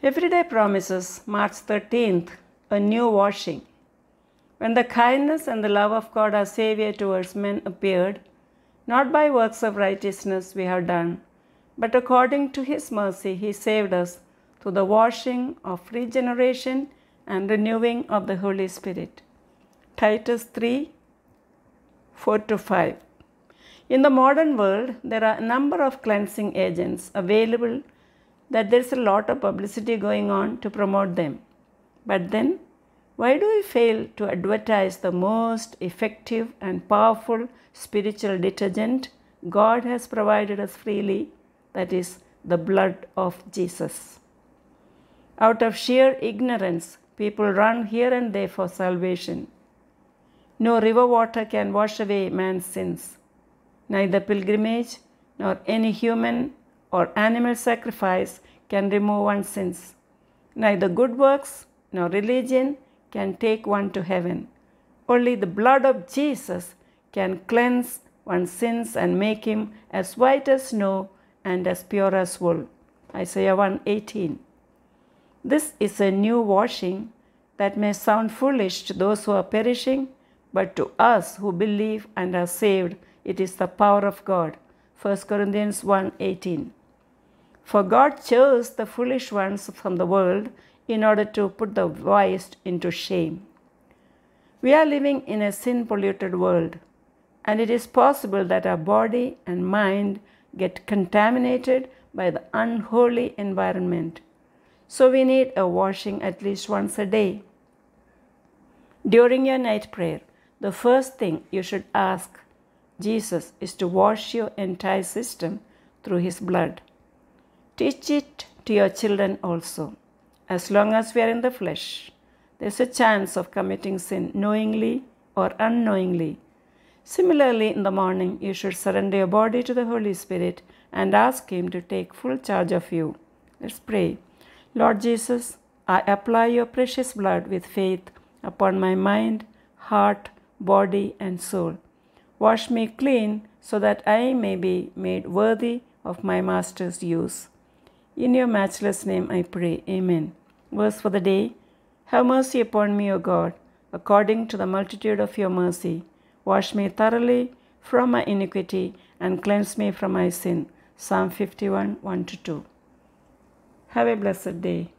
Everyday Promises, March 13th, a new washing. When the kindness and the love of God our Saviour towards men appeared, not by works of righteousness we have done, but according to His mercy He saved us through the washing of regeneration and renewing of the Holy Spirit. Titus 3 4 to 5. In the modern world, there are a number of cleansing agents available that there's a lot of publicity going on to promote them. But then, why do we fail to advertise the most effective and powerful spiritual detergent God has provided us freely? That is the blood of Jesus. Out of sheer ignorance, people run here and there for salvation. No river water can wash away man's sins. Neither pilgrimage nor any human or animal sacrifice can remove one's sins. Neither good works nor religion can take one to heaven. Only the blood of Jesus can cleanse one's sins and make him as white as snow and as pure as wool. Isaiah 1:18. This is a new washing that may sound foolish to those who are perishing, but to us who believe and are saved, it is the power of God. 1 Corinthians 1:18. For God chose the foolish ones from the world in order to put the wise into shame. We are living in a sin polluted world, and it is possible that our body and mind get contaminated by the unholy environment. So we need a washing at least once a day. During your night prayer, the first thing you should ask Jesus is to wash your entire system through his blood. Teach it to your children also. As long as we are in the flesh, there's a chance of committing sin knowingly or unknowingly. Similarly, in the morning, you should surrender your body to the Holy Spirit and ask Him to take full charge of you. Let's pray. Lord Jesus, I apply your precious blood with faith upon my mind, heart, body, and soul. Wash me clean so that I may be made worthy of my Master's use. In your matchless name I pray. Amen. Verse for the day Have mercy upon me, O God, according to the multitude of your mercy. Wash me thoroughly from my iniquity and cleanse me from my sin. Psalm 51 1 2. Have a blessed day.